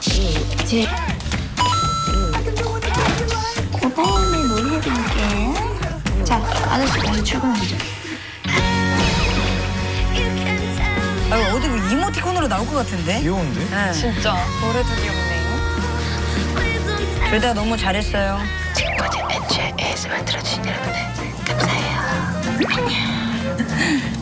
제 고다임의 노래 들게. 자, 아저씨 다시 출근하죠. 아, 어디 뭐 이모티콘으로 나올 것 같은데? 귀여운데? 네. 진짜 노래도 귀엽네요. 둘 다 너무 잘했어요. 지금까지 애초에 ASMR 들어주신 여러분들 감사해요. 안녕.